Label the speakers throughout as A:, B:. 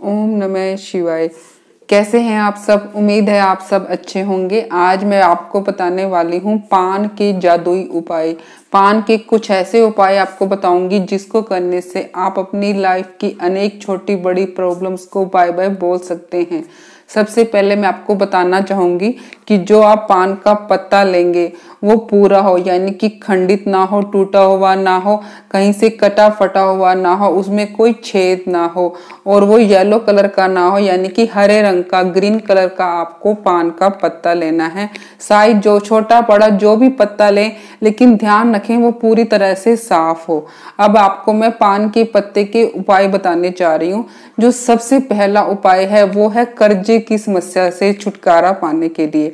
A: ओम नमः शिवाय। कैसे हैं आप सब? उम्मीद है आप सब अच्छे होंगे। आज मैं आपको बताने वाली हूँ पान के जादुई उपाय। पान के कुछ ऐसे उपाय आपको बताऊँगी जिसको करने से आप अपनी लाइफ की अनेक छोटी बड़ी प्रॉब्लम्स को बाय बाय बोल सकते हैं। सबसे पहले मैं आपको बताना चाहूँगी कि जो आप पान का पत्ता लेंगे, वो पूरा हो, यानी कि खंडित ना हो, टूटा हुआ ना हो, कहीं से कटा फटा हुआ ना हो, उसमें कोई छेद ना हो और वो येलो कलर का ना हो, यानी कि हरे रंग का ग्रीन कलर का आपको पान का पत्ता लेना है। साइज़ जो छोटा, बड़ा, जो भी पत्ता लें, लेकिन ध्यान रखें वो पूरी तरह से साफ़ हो। अब आपको मैं पान के पत्ते के उपाय बताने जा रही हूँ। जो सबसे पहला उपाय है, वो है कर्जे की समस्या से छुटकारा पाने के लिए।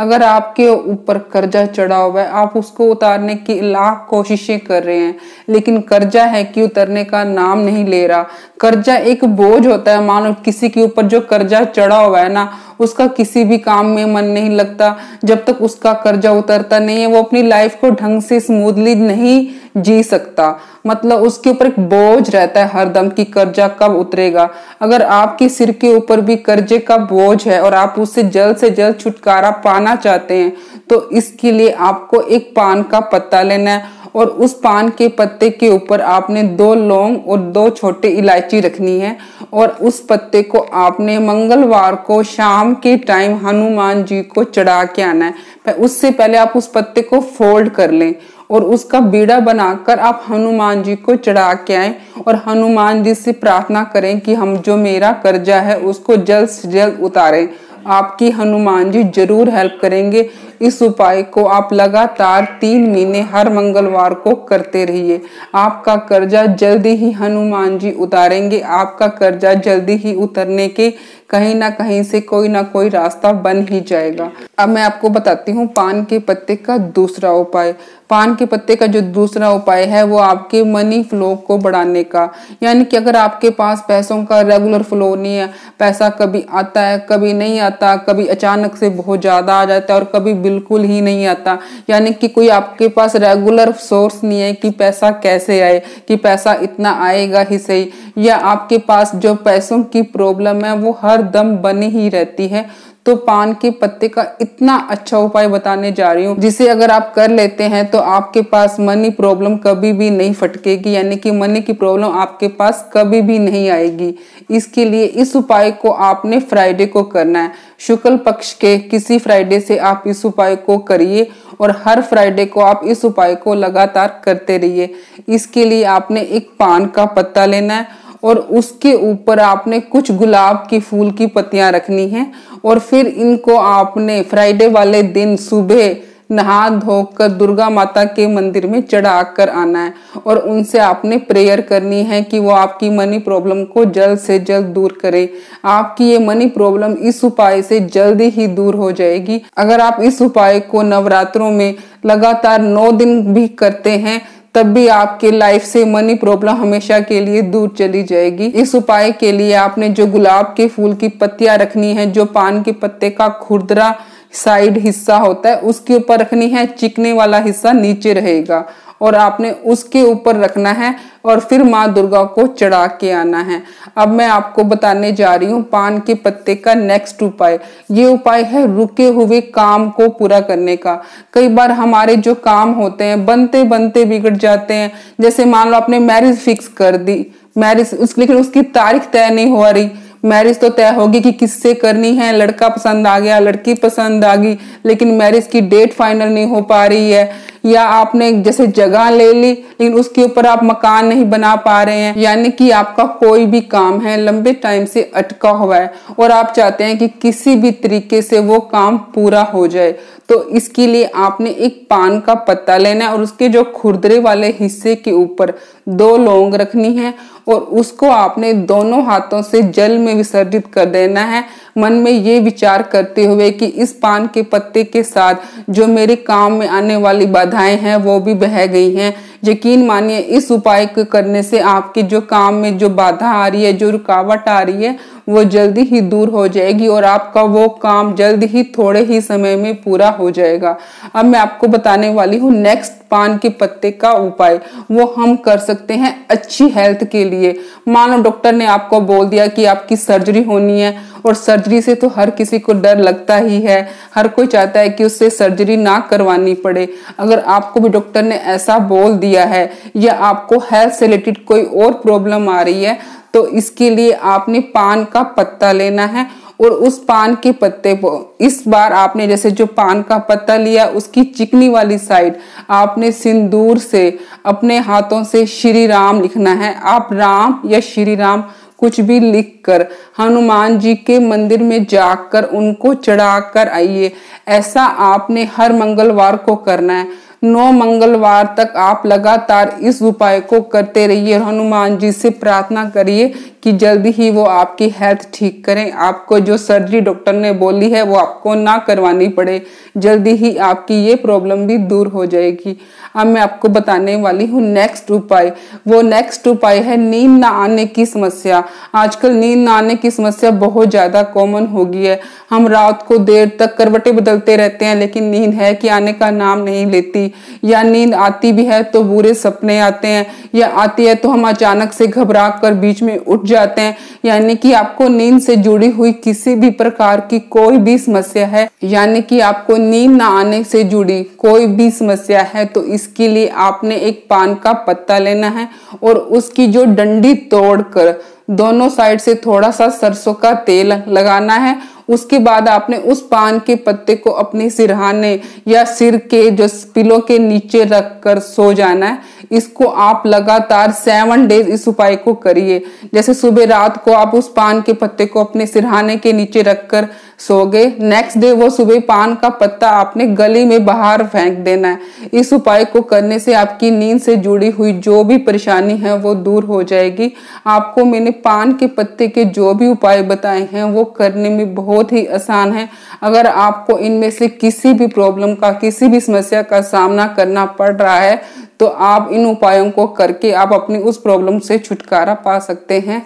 A: अगर आपके ऊपर कर्जा चढ़ा हुआ है, आप उसको उतारने की लाख कोशिशें कर रहे हैं, लेकिन कर्जा है कि उतरने का नाम नहीं ले रहा। कर्जा एक बोझ होता है, मानो किसी के ऊपर जो कर्जा चढ़ा हुआ है ना, उसका किसी भी काम में मन नहीं लगता। जब तक उसका कर्जा उतरता नहीं है, वो अपनी लाइफ को ढंग से स्मूथली नहीं जी सकता। मतलब उसके ऊपर एक बोझ रहता है हरदम की कर्जा कब उतरेगा। अगर आपके सिर के ऊपर भी कर्जे का बोझ है और आप उससे जल्द से जल्द छुटकारा पाना चाहते हैं तो इसके लिए आपको एक पान का पत्ता लेना है। और उस पान के पत्ते के ऊपर आपने दो लौंग और दो छोटे इलायची रखनी है। और उस पत्ते को आपने मंगलवार को शाम के टाइम हनुमान जी को चढ़ा के आना है। उससे पहले आप उस पत्ते को फोल्ड कर लें और उसका बीड़ा बनाकर आप हनुमान जी को चढ़ा के आए। और हनुमान जी से प्रार्थना करें कि हम जो मेरा कर्जा है, उसको जल्द से जल्द उतारें। आपकी हनुमान जी ज़रूर हेल्प करेंगे। इस उपाय को आप लगातार तीन महीने हर मंगलवार को करते रहिए। आपका कर्जा जल्दी ही हनुमान जी उतारेंगे। आपका कर्जा जल्दी ही उतरने के कहीं ना कहीं से कोई ना कोई रास्ता बन ही जाएगा। अब मैं आपको बताती हूँ पान के पत्ते का दूसरा उपाय। पान के पत्ते का जो दूसरा उपाय है, वो आपके मनी फ्लो को बढ़ाने का। यानी कि अगर आपके पास पैसों का रेगुलर फ्लो नहीं है, पैसा कभी आता है, कभी नहीं आता, कभी अचानक से बहुत ज़्यादा आ जाता है और कभी बिल्कुल ही नहीं आता। यानी कि कोई आपके पास रेगुलर सोर्स नहीं है कि पैसा कैसे आए, कि पैसा इतना आएगा ही सही। या आपके पास जो पैसों की प्रॉब्लम है, वो हर दम बनी ही रहती है। तो पान के पत्ते का इतना अच्छा उपाय बताने जा रही हूँ, जिसे अगर आप कर लेते हैं तो आपके पास मनी प्रॉब्लम कभी भी नहीं फटकेगी, यानी कि मनी की प्रॉब्लम आपके पास कभी भी नहीं आएगी। इसके लिए इस उपाय को आपने फ्राइडे को करना है। शुक्ल पक्ष के किसी फ्राइडे से आप इस उपाय को करिए, और हर फ्राइडे को आप इस उपाय को लगातार करते रहिए। इसके लिए आपने एक पान का पत्ता लेना है और उसके ऊपर आपने कुछ गुलाब की फूल की पत्तियाँ रखनी है और फिर इनको आपने फ्राइडे वाले दिन सुबह नहा धोकर दुर्गा माता के मंदिर में चढ़ा कर आना है और उनसे आपने प्रेयर करनी है कि वो आपकी मनी प्रॉब्लम को जल्द से जल्द दूर करे। आपकी ये मनी प्रॉब्लम इस उपाय से जल्दी ही दूर हो जाएगी। अगर आप इस उपाय को नवरात्रों में लगातार नौ दिन भी करते हैं तब भी आपके लाइफ से मनी प्रॉब्लम हमेशा के लिए दूर चली जाएगी। इस उपाय के लिए आपने जो गुलाब के फूल की पत्तियाँ रखनी है, जो पान के पत्ते का खुरदरा साइड हिस्सा होता है, उसके ऊपर रखनी है, चिकने वाला हिस्सा नीचे रहेगा। और आपने उसके ऊपर रखना है और फिर माँ दुर्गा को चढ़ा के आना है। अब मैं आपको बताने जा रही हूँ पान के पत्ते का नेक्स्ट उपाय। ये उपाय है रुके हुए काम को पूरा करने का। कई बार हमारे जो काम होते हैं बनते बनते बिगड़ जाते हैं। जैसे मान लो आपने मैरिज फिक्स कर दी। मैरिज उस, लेकिन उसकी तारीख तय नहीं हो रही। मैरिज तो तय होगी कि किससे करनी है। लड़का पसंद आ गया, लड़की पसंद आ गई, लेकिन मैरिज की डेट फाइनल नहीं हो पा रही है। या आपने जैसे जगह ले ली, लेकिन उसके ऊपर आप मकान नहीं बना पा रहे हैं। यानी कि आपका कोई भी काम है, लंबे टाइम से अटका हुआ है और आप चाहते हैं कि किसी भी तरीके से वो काम पूरा हो जाए। तो इसके लिए आपने एक पान का पत्ता लेना है और उसके जो खुरदरे वाले हिस्से के ऊपर दो लौंग रखनी है और उसको आपने दोनों हाथों से जल में विसर्जित कर देना है। मन में ये विचार करते हुए कि इस पान के पत्ते के साथ जो मेरे काम में आने वाली बाधाएँ हैं, वो भी बह गई हैं। यकीन मानिए, इस उपाय को करने से आपके जो काम में जो बाधा आ रही है, जो रुकावट आ रही है, वो जल्दी ही दूर हो जाएगी और आपका वो काम जल्द ही थोड़े ही समय में पूरा हो जाएगा। अब मैं आपको बताने वाली हूँ नेक्स्ट पान के पत्ते का उपाय, वो हम कर सकते हैं अच्छी हेल्थ के लिए। मानो डॉक्टर ने आपको बोल दिया कि आपकी सर्जरी होनी है और सर्जरी से तो हर किसी को डर लगता ही है। हर कोई चाहता है कि उससे सर्जरी ना करवानी पड़े। अगर आपको भी डॉक्टर ने ऐसा बोल दिया है या आपको हेल्थ से रिलेटेड कोई और प्रॉब्लम आ रही है तो इसके लिए आपने पान का पत्ता लेना है। और उस पान के पत्ते को, इस बार आपने जैसे जो पान का पत्ता लिया, उसकी चिकनी वाली साइड आपने सिंदूर से अपने हाथों से श्री राम लिखना है। आप राम या श्री राम कुछ भी लिख कर हनुमान जी के मंदिर में जाकर उनको चढ़ाकर आइए। ऐसा आपने हर मंगलवार को करना है। नौ मंगलवार तक आप लगातार इस उपाय को करते रहिए। हनुमान जी से प्रार्थना करिए कि जल्दी ही वो आपकी हेल्थ ठीक करें। आपको जो सर्जरी डॉक्टर ने बोली है, वो आपको ना करवानी पड़े। जल्दी ही आपकी ये प्रॉब्लम भी दूर हो जाएगी। अब मैं आपको बताने वाली हूँ नेक्स्ट उपाय। वो नेक्स्ट उपाय है नींद ना आने की समस्या। आजकल नींद ना आने की समस्या बहुत ज़्यादा कॉमन हो गई है। हम रात को देर तक करवटे बदलते रहते हैं, लेकिन नींद है कि आने का नाम नहीं लेती। या नींद आती भी है तो बुरे सपने आते हैं, या आती है तो हम अचानक से घबरा कर बीच में उठ जाते हैं। यानी कि आपको नींद से जुड़ी हुई किसी भी प्रकार की कोई भी समस्या है, यानी कि आपको नींद ना आने से जुड़ी कोई भी समस्या है तो इसके लिए आपने एक पान का पत्ता लेना है और उसकी जो डंडी तोड़कर दोनों साइड से थोड़ा सा सरसों का तेल लगाना है। उसके बाद आपने उस पान के पत्ते को अपने सिरहाने या सिर के जो पिलो के नीचे रख कर सो जाना है। इसको आप लगातार सेवन डेज़ इस उपाय को करिए। जैसे सुबह रात को आप उस पान के पत्ते को अपने सिरहाने के नीचे रखकर सो गए नेक्स्ट डे वो सुबह पान का पत्ता आपने गली में बाहर फेंक देना है। इस उपाय को करने से आपकी नींद से जुड़ी हुई जो भी परेशानी है वो दूर हो जाएगी। आपको मैंने पान के पत्ते के जो भी उपाय बताए हैं, वो करने में बहुत ही आसान है। अगर आपको इनमें से किसी भी प्रॉब्लम का, किसी भी समस्या का सामना करना पड़ रहा है तो आप इन उपायों को करके आप अपनी उस प्रॉब्लम से छुटकारा पा सकते हैं।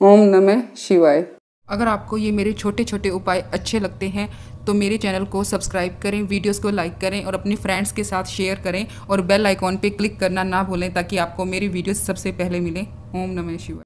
A: ओम नमः शिवाय।
B: अगर आपको ये मेरे छोटे छोटे उपाय अच्छे लगते हैं तो मेरे चैनल को सब्सक्राइब करें, वीडियोस को लाइक करें और अपने फ्रेंड्स के साथ शेयर करें और बेल आइकॉन पे क्लिक करना ना भूलें ताकि आपको मेरी वीडियोस सबसे पहले मिले। ओम नमः शिवाय।